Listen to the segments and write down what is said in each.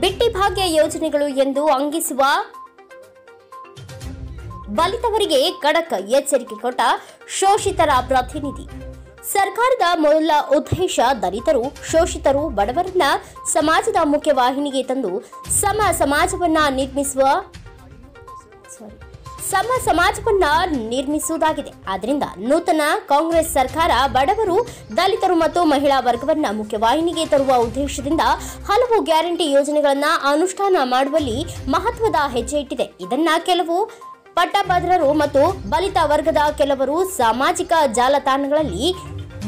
ಬಿಟ್ಟಿ ಭಾಗ್ಯ ಯೋಜನೆಗಳು ಎಂದು ಅಂಗಿಸುವ ಬಲಿತವರಿಗೆ ಖಡಕ್ ಎಚ್ಚರಿಕೆ ಕೊಟ್ಟ ಶೋಷಿತರ ಪ್ರತಿನಿಧಿ. ಸರ್ಕಾರದ ಮೂಲ ಉದ್ದೇಶ ದಲಿತರು, ಶೋಷಿತರು, ಬಡವರನ್ನ ಸಮಾಜದ ಮುಖ್ಯವಾಹಿನಿಗೆ ತಂದು ಸಮ ಸಮಾಜವನ್ನ ನಿರ್ಮಿಸುವ ಸಮ ಸಮಾಜವನ್ನ ನಿರ್ಮಿಸುವುದಾಗಿದೆ. ಆದ್ದರಿಂದ ನೂತನ ಕಾಂಗ್ರೆಸ್ ಸರ್ಕಾರ ಬಡವರು, ದಲಿತರು ಮತ್ತು ಮಹಿಳಾ ವರ್ಗವನ್ನ ಮುಖ್ಯವಾಹಿನಿಗೆ ತರುವ ಉದ್ದೇಶದಿಂದ ಹಲವು ಗ್ಯಾರಂಟಿ ಯೋಜನೆಗಳನ್ನ ಅನುಷ್ಠಾನ ಮಾಡುವಲ್ಲಿ ಮಹತ್ವದ ಹೆಜ್ಜೆ ಇಟ್ಟಿದೆ. ಇದನ್ನ ಕೆಲವು ಪಟ್ಟಭದ್ರರು ಮತ್ತು ಬಲಿತ ವರ್ಗದ ಕೆಲವರು ಸಾಮಾಜಿಕ ಜಾಲತಾಣಗಳಲ್ಲಿ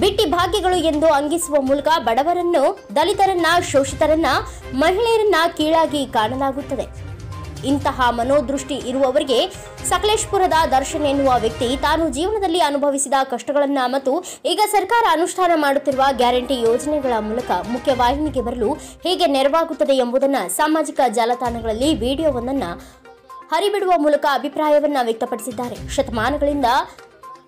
ಬಿಟ್ಟಿ ಭಾಗ್ಯಗಳು ಎಂದು ಅಂಗಿಸುವ ಮೂಲಕ ಬಡವರನ್ನು, ದಲಿತರನ್ನ, ಶೋಷಿತರನ್ನ, ಮಹಿಳೆಯರನ್ನ ಕೀಳಾಗಿ ಕಾಣಲಾಗುತ್ತದೆ. ಇಂತಹ ಮನೋದೃಷ್ಟಿ ಇರುವವರಿಗೆ ಸಕಲೇಶ್ಪುರದ ದರ್ಶನ್ ಎನ್ನುವ ವ್ಯಕ್ತಿ ತಾನು ಜೀವನದಲ್ಲಿ ಅನುಭವಿಸಿದ ಕಷ್ಟಗಳನ್ನು ಮತ್ತು ಈಗ ಸರ್ಕಾರ ಅನುಷ್ಠಾನ ಮಾಡುತ್ತಿರುವ ಗ್ಯಾರಂಟಿ ಯೋಜನೆಗಳ ಮೂಲಕ ಮುಖ್ಯವಾಹಿನಿಗೆ ಬರಲು ಹೇಗೆ ನೆರವಾಗುತ್ತದೆ ಎಂಬುದನ್ನು ಸಾಮಾಜಿಕ ಜಾಲತಾಣಗಳಲ್ಲಿ ವಿಡಿಯೋವೊಂದನ್ನು ಹರಿಬಿಡುವ ಮೂಲಕ ಅಭಿಪ್ರಾಯವನ್ನು ವ್ಯಕ್ತಪಡಿಸಿದ್ದಾರೆ. ಶತಮಾನಗಳಿಂದ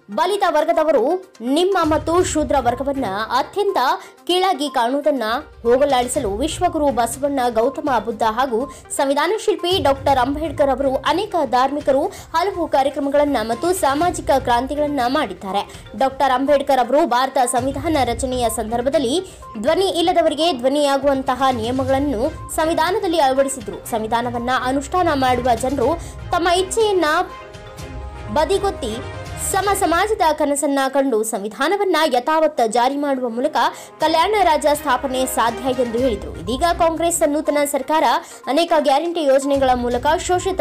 ಬಲಿತ ವರ್ಗದವರು ನಿಮ್ಮ ಮತ್ತು ಶೂದ್ರ ವರ್ಗವನ್ನ ಅತ್ಯಂತ ಕೀಳಾಗಿ ಕಾಣುವುದನ್ನ ಹೋಗಲಾಡಿಸಲು ವಿಶ್ವಗುರು ಬಸವಣ್ಣ ಗೌತಮ ಬುದ್ಧ ಹಾಗೂ ಸಂವಿಧಾನ ಶಿಲ್ಪಿ ಡಾಕ್ಟರ್ ಅಂಬೇಡ್ಕರ್ ಅವರು ಅನೇಕ ಧಾರ್ಮಿಕರು ಹಲವು ಕಾರ್ಯಕ್ರಮಗಳನ್ನ ಮತ್ತು ಸಾಮಾಜಿಕ ಕ್ರಾಂತಿಗಳನ್ನ ಮಾಡಿದ್ದಾರೆ. ಡಾಕ್ಟರ್ ಅಂಬೇಡ್ಕರ್ ಅವರು ಭಾರತ ಸಂವಿಧಾನ ರಚನೆಯ ಸಂದರ್ಭದಲ್ಲಿ ಧ್ವನಿ ಇಲ್ಲದವರಿಗೆ ಧ್ವನಿಯಾಗುವಂತಹ ನಿಯಮಗಳನ್ನು ಸಂವಿಧಾನದಲ್ಲಿ ಅಳವಡಿಸಿದ್ರು. ಸಂವಿಧಾನವನ್ನ ಅನುಷ್ಠಾನ ಮಾಡುವ ಜನರು ತಮ್ಮ ಇಚ್ಛೆಯನ್ನ ಬದಿಗೊತ್ತಿ ಸಮ ಸಮಾಜದ ಕನಸನ್ನ ಕಂಡು ಸಂವಿಧಾನವನ್ನ ಯಥಾವತ್ತ ಜಾರಿ ಮಾಡುವ ಮೂಲಕ ಕಲ್ಯಾಣ ರಾಜ್ಯ ಸ್ಥಾಪನೆ ಸಾಧ್ಯ ಎಂದು ಹೇಳಿದರು. ಇದೀಗ ಕಾಂಗ್ರೆಸ್ ನೂತನ ಸರ್ಕಾರ ಅನೇಕ ಗ್ಯಾರಂಟಿ ಯೋಜನೆಗಳ ಮೂಲಕ ಶೋಷಿತ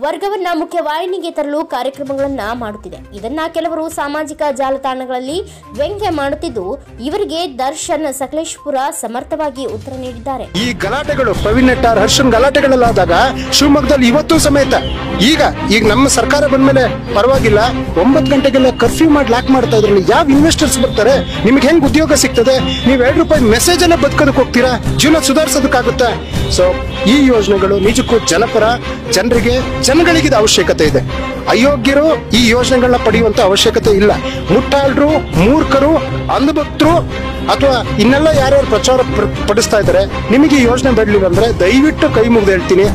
ವರ್ಗವನ್ನ ಮುಖ್ಯವಾಹಿನಿಗೆ ತರಲು ಕಾರ್ಯಕ್ರಮಗಳನ್ನ ಮಾಡುತ್ತಿದೆ. ಇದನ್ನ ಕೆಲವರು ಸಾಮಾಜಿಕ ಜಾಲತಾಣಗಳಲ್ಲಿ ವ್ಯಂಗ್ಯ ಮಾಡುತ್ತಿದ್ದು, ಇವರಿಗೆ ದರ್ಶನ್ ಸಕಲೇಶ್ಪುರ ಸಮರ್ಥವಾಗಿ ಉತ್ತರ ನೀಡಿದ್ದಾರೆ. ಈ ಗಲಾಟೆಗಳು ಪ್ರವೀಣ್ ನೆಟ್ಟಾರ್, ಹರ್ಷನ್ ಗಲಾಟೆಗಳಲ್ಲಾದಾಗ ಶಿವಮೊಗ್ಗದಲ್ಲಿ ಇವತ್ತು ಸಮೇತ. ಈಗ ಈಗ ನಮ್ಮ ಸರ್ಕಾರ ಬಂದ್ಮೇಲೆ ಪರವಾಗಿಲ್ಲ. ಒಂಬತ್ತು ಗಂಟೆಗೆಲ್ಲ ಕರ್ಫ್ಯೂ ಮಾಡಿ ಲಾಕ್ ಮಾಡ್ತಾ ಇದ್ರಲ್ಲಿ ಯಾವ ಇನ್ವೆಸ್ಟರ್ಸ್ ಬರ್ತಾರೆ? ನಿಮ್ಗೆ ಹೆಂಗ್ ಉದ್ಯೋಗ ಸಿಗ್ತದೆ? ನೀವು ಎರಡು ರೂಪಾಯಿ ಮೆಸೇಜ್ ಅನ್ನ ಬದುಕೋದಕ್ಕೆ ಹೋಗ್ತೀರಾ? ಜೀವನ ಸುಧಾರಿಸೋದಕ್ಕಾಗುತ್ತಾ? ಸೊ ಈ ಯೋಜನೆಗಳು ನಿಜಕ್ಕೂ ಜನಪರ, ಜನರಿಗೆ ಜನಗಳಿಗೆ ಇದು ಅವಶ್ಯಕತೆ ಇದೆ. ಅಯೋಗ್ಯರು ಈ ಯೋಜನೆಗಳನ್ನ ಪಡೆಯುವಂತ ಅವಶ್ಯಕತೆ ಇಲ್ಲ. ಮುಟ್ಟಾಳರು, ಮೂರ್ಖರು, ಅಂಧಭಕ್ತರು ಅಥವಾ ಇನ್ನೆಲ್ಲ ಯಾರ್ಯಾರು ಪ್ರಚಾರ ಪಡಿಸ್ತಾ ಇದ್ದಾರೆ, ನಿಮಗೆ ಈ ಯೋಜನೆ ಬೇಡಲಿಲ್ಲ ಅಂದ್ರೆ ದಯವಿಟ್ಟು ಕೈ ಮುಗಿದು ಹೇಳ್ತೀನಿ.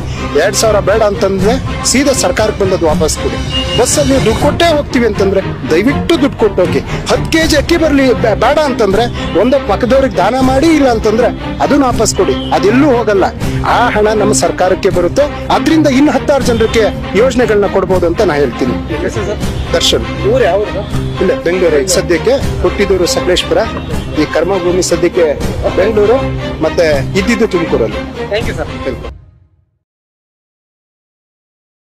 ಎರಡ್ ಸಾವಿರ ಬೇಡ ಅಂತಂದ್ರೆ ಸೀದಾ ಸರ್ಕಾರಕ್ಕೆ ಬಂದದ್ದು ವಾಪಸ್ ಕೊಡಿ. ಬಸ್ಸಲ್ಲಿ ನೀವು ದುಡ್ಡು ಕೊಟ್ಟೇ ಹೋಗ್ತೀವಿ ಅಂತಂದ್ರೆ ದಯವಿಟ್ಟು ದುಡ್ಡು ಕೊಟ್ಟು ಹೋಗಿ. ಹತ್ತು ಕೆ ಜಿ ಅಕ್ಕಿ ಬರಲಿ ಬೇಡ ಅಂತಂದ್ರೆ ಒಂದ ಪಕ್ಕದವ್ರಿಗೆ ದಾನ ಮಾಡಿ ಇಲ್ಲ ಅಂತಂದ್ರೆ ಅದನ್ನ ವಾಪಸ್ ಕೊಡಿ. ಅದೆಲ್ಲೂ ಹೋಗಲ್ಲ. ಆ ಹಣ ನಮ್ಮ ಸರ್ಕಾರಕ್ಕೆ ಬರುತ್ತೆ. ಅದರಿಂದ ಇನ್ನು ಹತ್ತಾರು ಜನರಿಗೆ ಯೋಜನೆಗಳನ್ನ ಕೊಡ್ಬೋದು ಅಂತ ನಾ ಹೇಳ್ತೀನಿ. ದರ್ಶನ್. ಇಲ್ಲ ಬೆಂಗಳೂರು. ಸದ್ಯಕ್ಕೆ ಹುಟ್ಟಿದೂರು ಸಕಲೇಶ್ಪುರ. ಈ ಕರ್ಮಭೂಮಿ ಸದ್ಯಕ್ಕೆ ಬೆಂಗಳೂರು ಮತ್ತೆ ಇದ್ದಿದ್ದು ತುಮಕೂರಲ್ಲಿ. Thank you sir